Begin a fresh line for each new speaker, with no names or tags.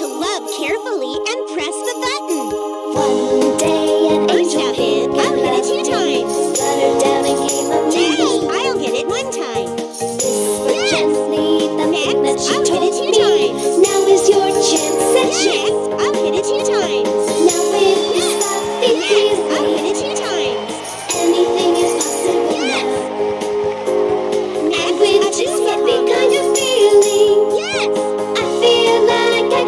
to love carefully and press the button.
One day an First angel hit, I'll hit it two times. Fluttered down and came a Yay!
I'll hit it one time.
This yes! Need the yes. I'll hit it